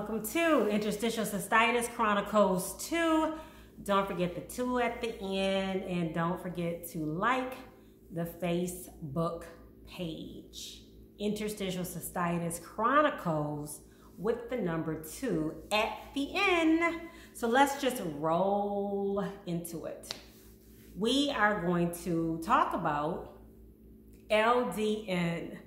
Welcome to Interstitial Cystitis Chronicles 2. Don't forget the 2 at the end and don't forget to like the Facebook page. Interstitial Cystitis Chronicles with the number 2 at the end. So let's just roll into it. We are going to talk about LDN,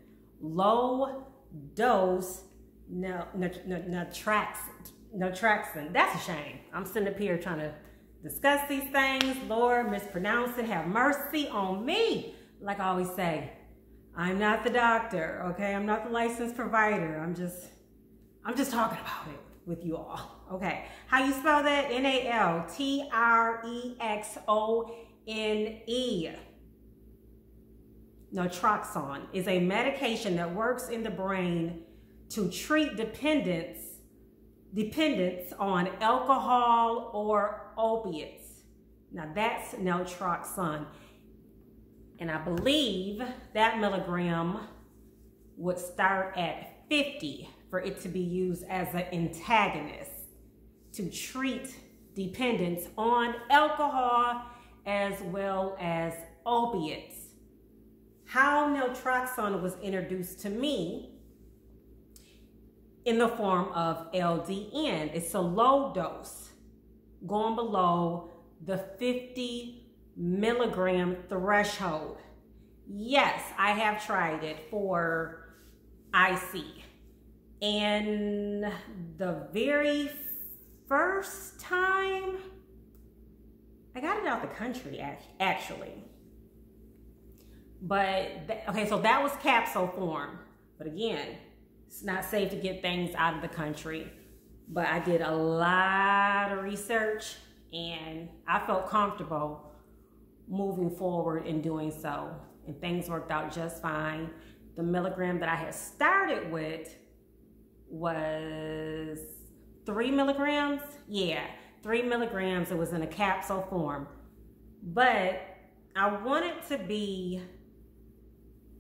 low dose no, no, no, no tracks, no traxon. That's a shame. I'm sitting up here trying to discuss these things. Lord, mispronounce it. Have mercy on me. Like I always say, I'm not the doctor. Okay, I'm not the licensed provider. I'm just, I'm just talking about it with you all. Okay, how you spell that? N A L T R E X O N E. Naltrexone is a medication that works in the brain to treat dependence dependence on alcohol or opiates. Now that's naltrexone. And I believe that milligram would start at 50 for it to be used as an antagonist to treat dependence on alcohol as well as opiates. How naltrexone was introduced to me in the form of LDN. It's a low dose, going below the 50 milligram threshold. Yes, I have tried it for IC. And the very first time, I got it out the country actually. But, okay, so that was capsule form. But again, it's not safe to get things out of the country. But I did a lot of research and I felt comfortable moving forward in doing so. And things worked out just fine. The milligram that I had started with was three milligrams. Yeah, three milligrams. It was in a capsule form. But I wanted to be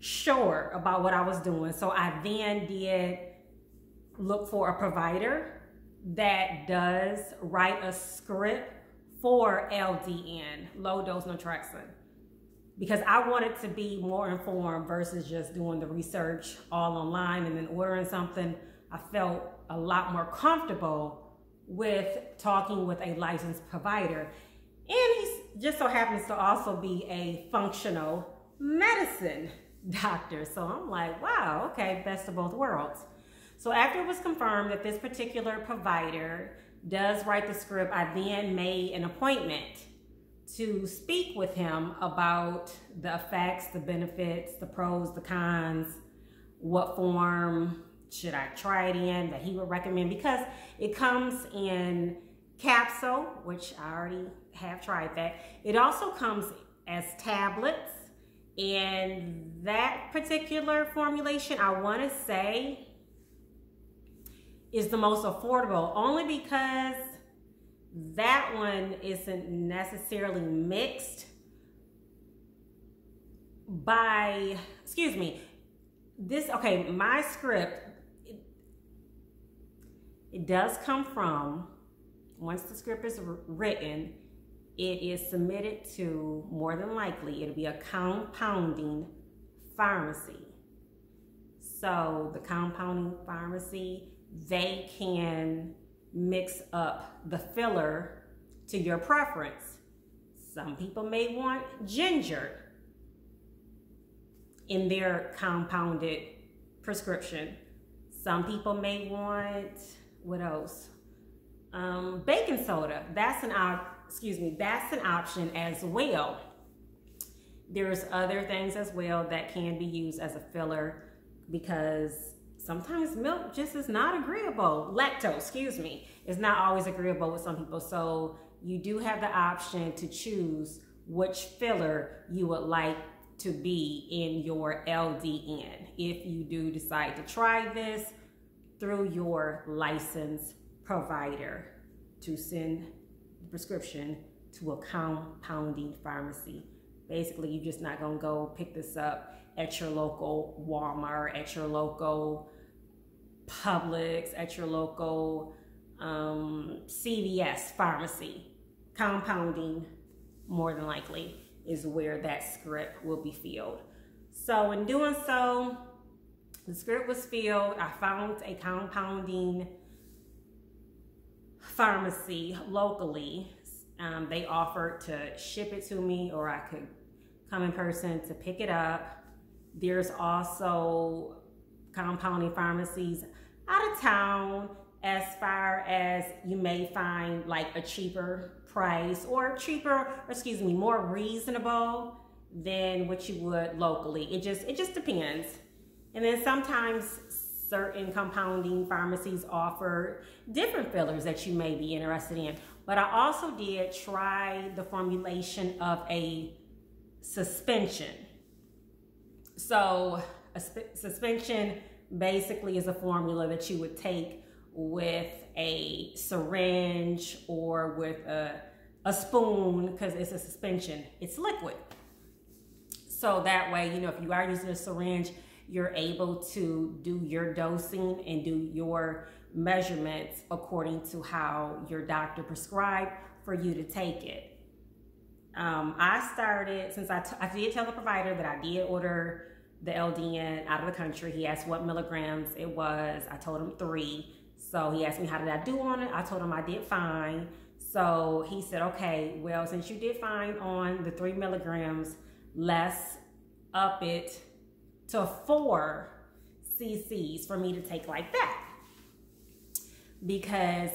sure about what I was doing. So I then did look for a provider that does write a script for LDN, low dose naltrexone, because I wanted to be more informed versus just doing the research all online and then ordering something. I felt a lot more comfortable with talking with a licensed provider. And he just so happens to also be a functional medicine doctor. So I'm like, wow, okay, best of both worlds. So after it was confirmed that this particular provider does write the script, I then made an appointment to speak with him about the effects, the benefits, the pros, the cons, what form should I try it in that he would recommend because it comes in capsule, which I already have tried that. It also comes as tablets and that particular formulation, I want to say, is the most affordable only because that one isn't necessarily mixed by, excuse me, this, okay, my script, it, it does come from, once the script is written, it is submitted to, more than likely, it'll be a compounding pharmacy. So the compounding pharmacy, they can mix up the filler to your preference. Some people may want ginger in their compounded prescription. Some people may want, what else? Um, baking soda. That's an excuse me, that's an option as well. There's other things as well that can be used as a filler because sometimes milk just is not agreeable. Lactose, excuse me, is not always agreeable with some people. So you do have the option to choose which filler you would like to be in your LDN if you do decide to try this through your license provider to send prescription to a compounding pharmacy. Basically, you're just not gonna go pick this up at your local Walmart, at your local Publix, at your local um, CVS pharmacy. Compounding, more than likely, is where that script will be filled. So in doing so, the script was filled. I found a compounding pharmacy locally. Um, they offered to ship it to me or I could come in person to pick it up. There's also compounding pharmacies out of town as far as you may find like a cheaper price or cheaper, or excuse me, more reasonable than what you would locally. It just it just depends. And then sometimes certain compounding pharmacies offer different fillers that you may be interested in. But I also did try the formulation of a suspension. So a suspension basically is a formula that you would take with a syringe or with a, a spoon because it's a suspension. It's liquid. So that way, you know, if you are using a syringe, you're able to do your dosing and do your measurements according to how your doctor prescribed for you to take it. Um, I started, since I, I did tell the provider that I did order the LDN out of the country. He asked what milligrams it was. I told him three. So he asked me, how did I do on it? I told him I did fine. So he said, okay, well, since you did fine on the three milligrams, let's up it to four cc's for me to take like that. Because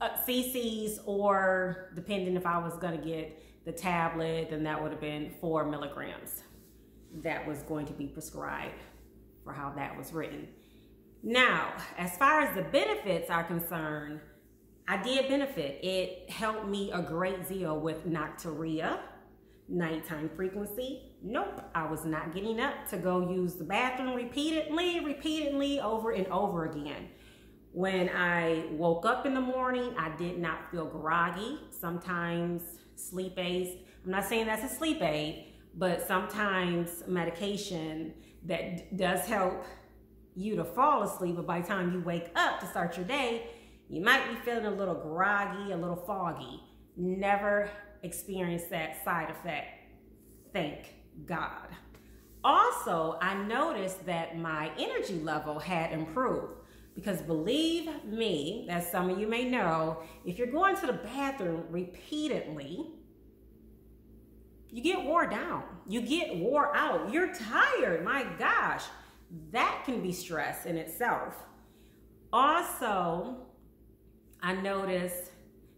uh, cc's or depending if I was gonna get the tablet, then that would have been four milligrams that was going to be prescribed for how that was written. Now, as far as the benefits are concerned, I did benefit. It helped me a great deal with nocturia, nighttime frequency. Nope, I was not getting up to go use the bathroom repeatedly, repeatedly, over and over again. When I woke up in the morning, I did not feel groggy. Sometimes sleep aids, I'm not saying that's a sleep aid, but sometimes medication that does help you to fall asleep, but by the time you wake up to start your day, you might be feeling a little groggy, a little foggy. Never experience that side effect. Thank God. Also, I noticed that my energy level had improved because believe me, as some of you may know, if you're going to the bathroom repeatedly, you get wore down. You get wore out. You're tired. My gosh, that can be stress in itself. Also, I noticed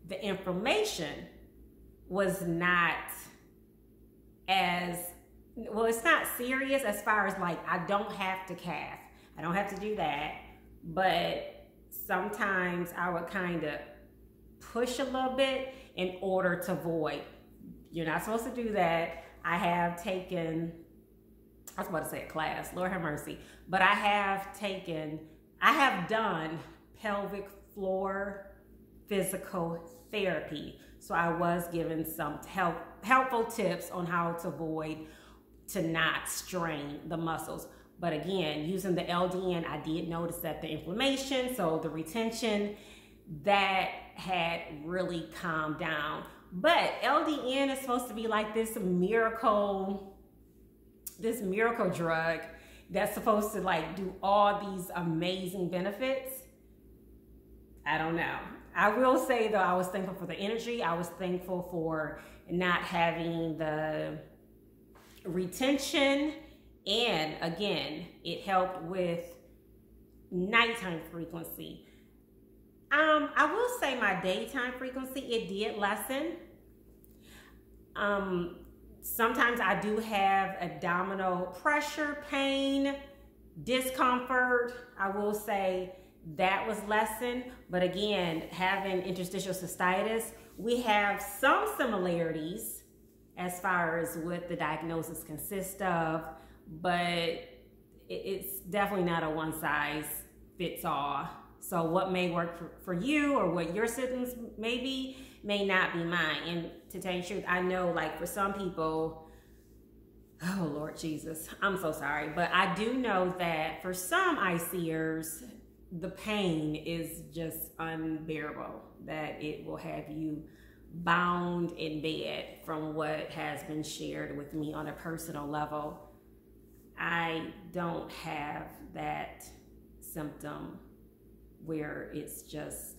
the inflammation was not as well, it's not serious as far as like I don't have to cath. I don't have to do that. But sometimes I would kind of push a little bit in order to void you're not supposed to do that. I have taken, I was about to say a class, Lord have mercy, but I have taken, I have done pelvic floor physical therapy. So I was given some help, helpful tips on how to avoid to not strain the muscles. But again, using the LDN, I did notice that the inflammation, so the retention, that had really calmed down. But LDN is supposed to be like this miracle, this miracle drug that's supposed to like do all these amazing benefits. I don't know. I will say though, I was thankful for the energy. I was thankful for not having the retention. And again, it helped with nighttime frequency. Um, I will say my daytime frequency, it did lessen. Um, sometimes I do have abdominal pressure, pain, discomfort. I will say that was lessened. But again, having interstitial cystitis, we have some similarities as far as what the diagnosis consists of, but it's definitely not a one size fits all. So what may work for, for you or what your symptoms may be may not be mine. And to tell you the truth, I know like for some people, oh Lord Jesus, I'm so sorry. But I do know that for some ICers, the pain is just unbearable that it will have you bound in bed from what has been shared with me on a personal level. I don't have that symptom where it's just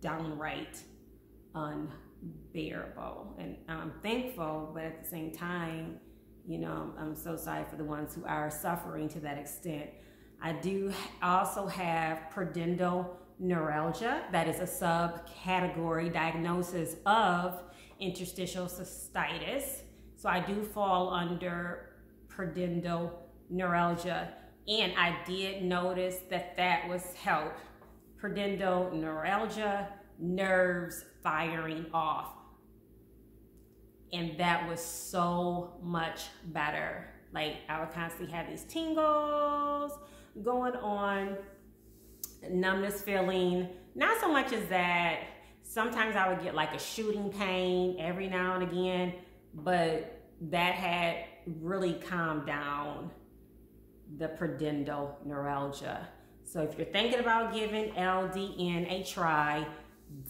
downright unbearable. And I'm thankful, but at the same time, you know, I'm so sorry for the ones who are suffering to that extent. I do also have pudendal neuralgia, that is a subcategory diagnosis of interstitial cystitis. So I do fall under pudendal neuralgia. And I did notice that that was help. Pudendal neuralgia, nerves firing off. And that was so much better. Like I would constantly have these tingles going on, numbness feeling. Not so much as that. Sometimes I would get like a shooting pain every now and again, but that had really calmed down the pudendal neuralgia. So if you're thinking about giving LDN a try,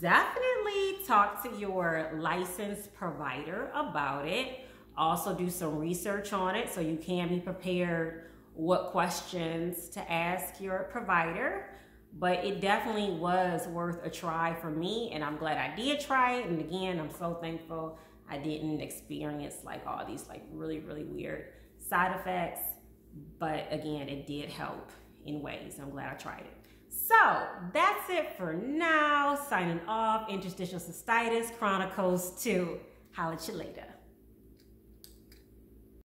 definitely talk to your licensed provider about it. Also do some research on it so you can be prepared what questions to ask your provider. But it definitely was worth a try for me, and I'm glad I did try it. And again, I'm so thankful I didn't experience like all these like really, really weird side effects. But again, it did help in ways. I'm glad I tried it. So that's it for now. Signing off, Interstitial Cystitis Chronicles 2. Holla at you later.